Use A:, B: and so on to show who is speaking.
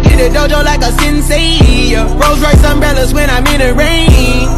A: get a dojo like a sensei. Yeah. Rolls Royce umbrellas when I'm in the rain.